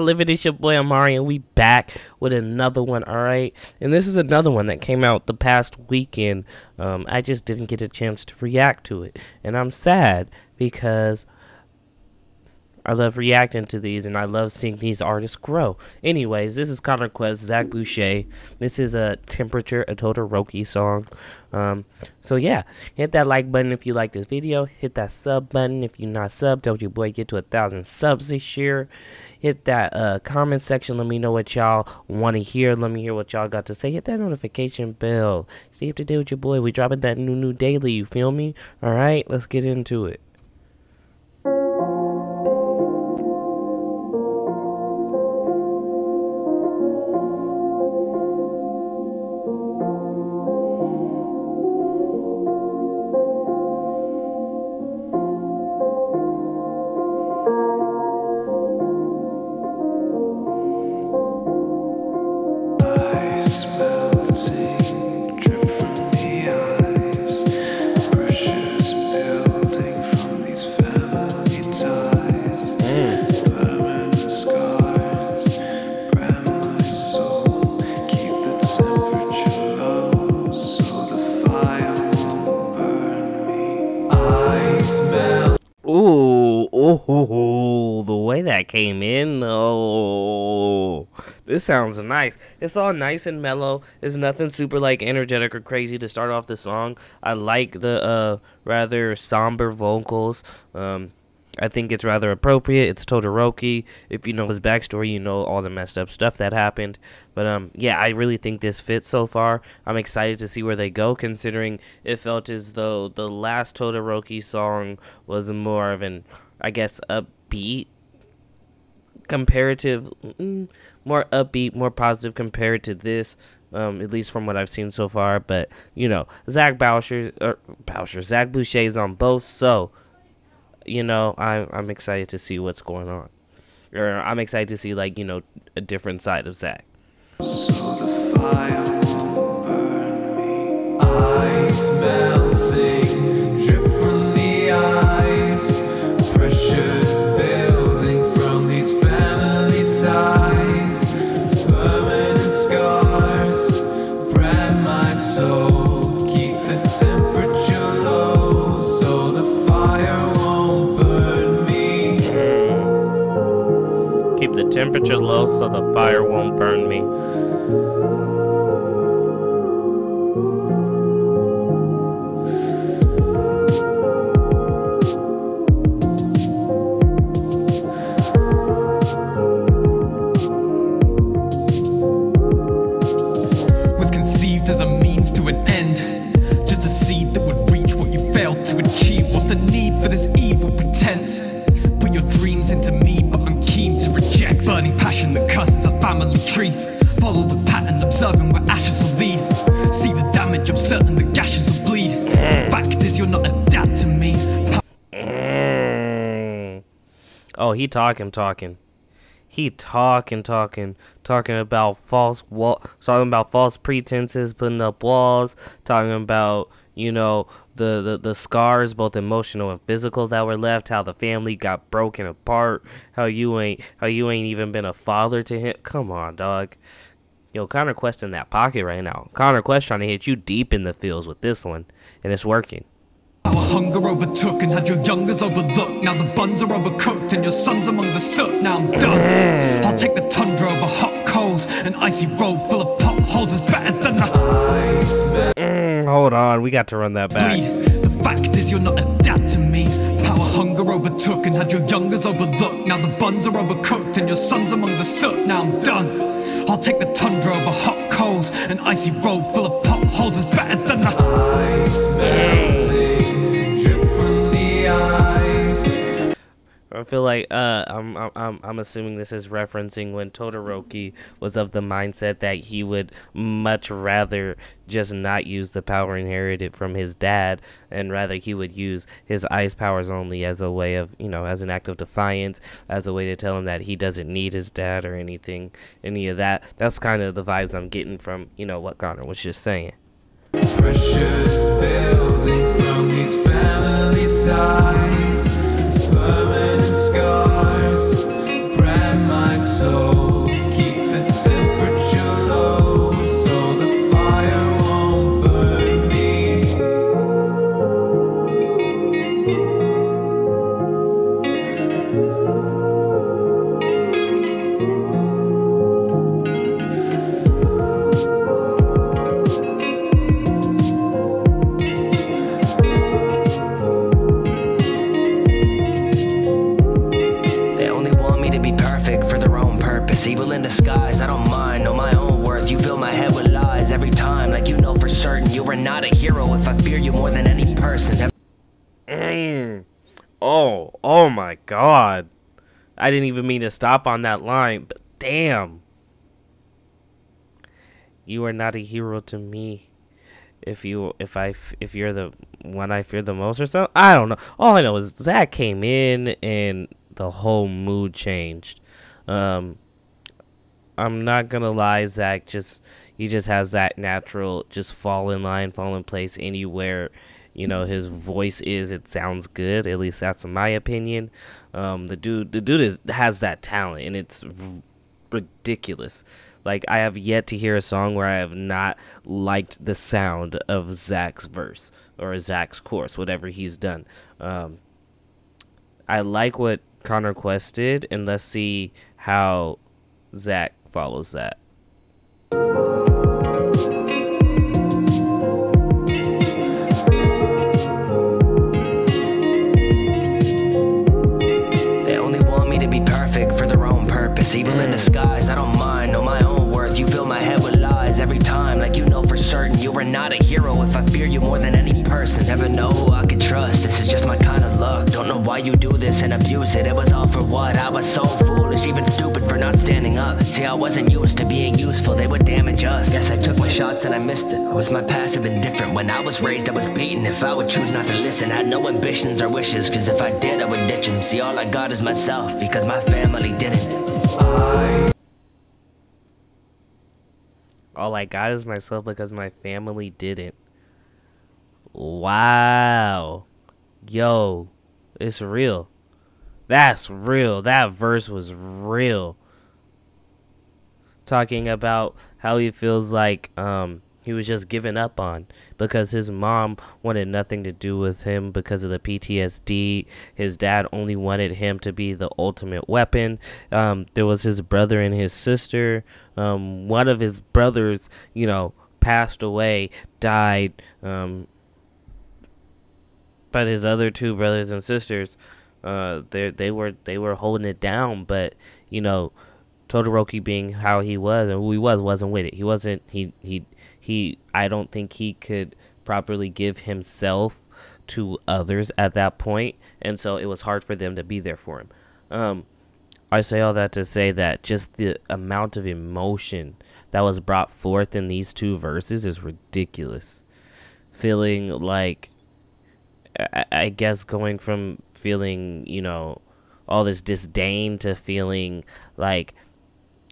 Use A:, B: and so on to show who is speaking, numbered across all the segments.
A: living it's your boy Amauri and we back with another one alright and this is another one that came out the past weekend. Um I just didn't get a chance to react to it. And I'm sad because I love reacting to these and I love seeing these artists grow. Anyways, this is Connor Quest, Zach Boucher. This is a Temperature, a Todoroki song. Um, so yeah, hit that like button if you like this video. Hit that sub button if you're not. Help your boy get to a thousand subs this year. Hit that uh, comment section. Let me know what y'all want to hear. Let me hear what y'all got to say. Hit that notification bell. Stay up to date with your boy. We dropping that new new daily. You feel me? All right, let's get into it. Came in, though. This sounds nice. It's all nice and mellow. It's nothing super like energetic or crazy to start off the song. I like the uh rather somber vocals. Um, I think it's rather appropriate. It's Todoroki. If you know his backstory, you know all the messed up stuff that happened. But um, yeah, I really think this fits so far. I'm excited to see where they go, considering it felt as though the last Todoroki song was more of an, I guess, upbeat comparative, mm, more upbeat, more positive compared to this. Um, at least from what I've seen so far. But you know, Zach Boucher, or Boucher, Zach Boucher's on both, so you know, I'm I'm excited to see what's going on. Or I'm excited to see like, you know, a different side of Zach.
B: So Keep the temperature low so the fire won't burn me.
C: Tree. Follow the pattern, observing where ashes will lead. See the damage, I'm certain the gashes will bleed. Fact is, you're not a dad to me.
A: Mm. Oh, he talking, talking. He talking, talking, talking about false wall, talking about false pretenses, putting up walls, talking about you know the, the the scars, both emotional and physical, that were left. How the family got broken apart. How you ain't how you ain't even been a father to him. Come on, dog. Yo, Connor Quest in that pocket right now. Connor Quest trying to hit you deep in the feels with this one, and it's working.
C: Our hunger overtook and had your youngers overlooked. Now the buns are overcooked and your sons among the soot. Now I'm done. I'll take the tundra over hot coals. An icy road full of potholes is better than the
B: Ice melting.
A: Mm, hold on, we got to run that back.
C: bleed. The fact is, you're not a dad to me. Power hunger overtook and had your youngers overlooked. Now the buns are overcooked and your sons among the soot. Now I'm done. I'll take the tundra over hot coals. An icy road full of potholes is better than the.
B: Ice melting,
A: I feel like uh, I'm, I'm I'm assuming this is referencing when Todoroki was of the mindset that he would much rather just not use the power inherited from his dad, and rather he would use his ice powers only as a way of you know as an act of defiance, as a way to tell him that he doesn't need his dad or anything, any of that. That's kind of the vibes I'm getting from you know what Connor was just saying.
B: Building from these family ties. me to be
D: perfect for their own purpose. Evil in disguise, I don't mind, know
B: my own worth.
D: You fill my head with lies every time, like you know for certain. You are not a hero if I fear you more than any person.
A: Mm. Oh, oh my god. I didn't even mean to stop on that line, but damn. You are not a hero to me. If you, if I, if you're the one I fear the most or something, I don't know. All I know is Zach came in and the whole mood changed. Um, I'm not gonna lie, Zach. Just he just has that natural, just fall in line, fall in place anywhere. You know his voice is. It sounds good. At least that's my opinion. Um, the dude, the dude is has that talent, and it's ridiculous. Like I have yet to hear a song where I have not liked the sound of Zach's verse or Zach's chorus, whatever he's done. Um, I like what Connor Quest did, and let's see how Zach follows that.
D: They only want me to be perfect for their own purpose. Evil in disguise, I don't mind, know my own worth. You fill my head with lies every time, like you know for certain. You are not a hero if I fear you more than any person. Never know who I could trust, this is just my kind of. Don't know why you do this and abuse it. It was all for what? I was so foolish, even stupid for not standing up. See, I wasn't used to being useful, they would damage us. Yes, I took my shots and I missed it. Was my passive indifferent? When I was raised, I was beaten. If I would choose not to listen, I had no ambitions or wishes. Cause if I did, I would ditch him. See, all I got is myself because my family didn't.
A: I All I got is myself because my family didn't. Wow. Yo, it's real. That's real. That verse was real. Talking about how he feels like um he was just given up on because his mom wanted nothing to do with him because of the PTSD. His dad only wanted him to be the ultimate weapon. Um, there was his brother and his sister. Um, one of his brothers, you know, passed away, died. Um, but his other two brothers and sisters, uh, they they were they were holding it down. But you know, Todoroki being how he was and who he was wasn't with it. He wasn't. He he he. I don't think he could properly give himself to others at that point, and so it was hard for them to be there for him. Um, I say all that to say that just the amount of emotion that was brought forth in these two verses is ridiculous. Feeling like, I, guess, going from feeling, you know, all this disdain to feeling like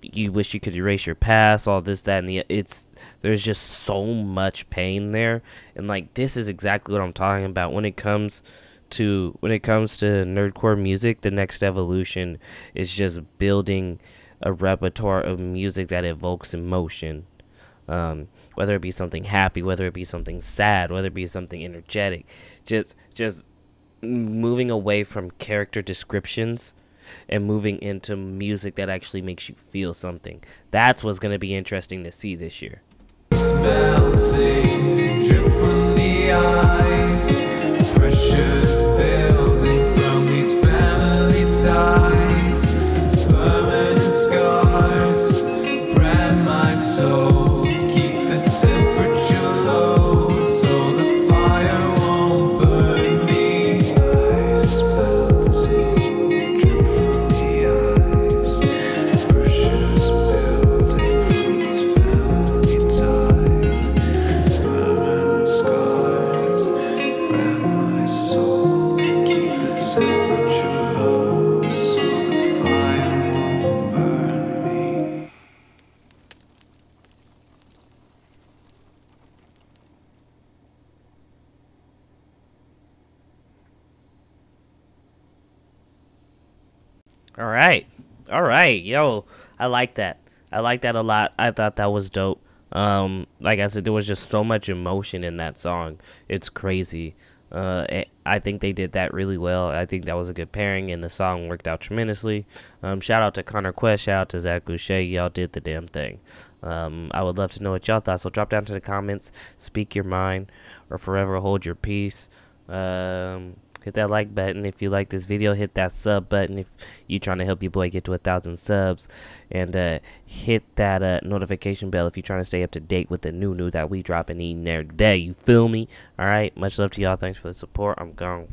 A: you wish you could erase your past, all this, that, and the. It's there's just so much pain there, and like this is exactly what I'm talking about when it comes to when it comes to nerdcore music. The next evolution is just building a repertoire of music that evokes emotion. Um, whether it be something happy, whether it be something sad, whether it be something energetic, just just moving away from character descriptions and moving into music that actually makes you feel something. That's what's going to be interesting to see this year. All right. Yo, I like that. I like that a lot. I thought that was dope. Um, like I said, there was just so much emotion in that song. It's crazy. Uh, I think they did that really well. I think that was a good pairing, and the song worked out tremendously. Um, shout out to Connor Quest, shout out to Zach Boucher. Y'all did the damn thing. Um, I would love to know what y'all thought. So drop down to the comments, speak your mind, or forever hold your peace. Um, hit that like button if you like this video. Hit that sub button if you trying to help your boy get to a thousand subs, and uh, hit that uh, notification bell if you're trying to stay up to date with the new new that we dropping each and every day. You feel me? All right. Much love to y'all. Thanks for the support. I'm gone.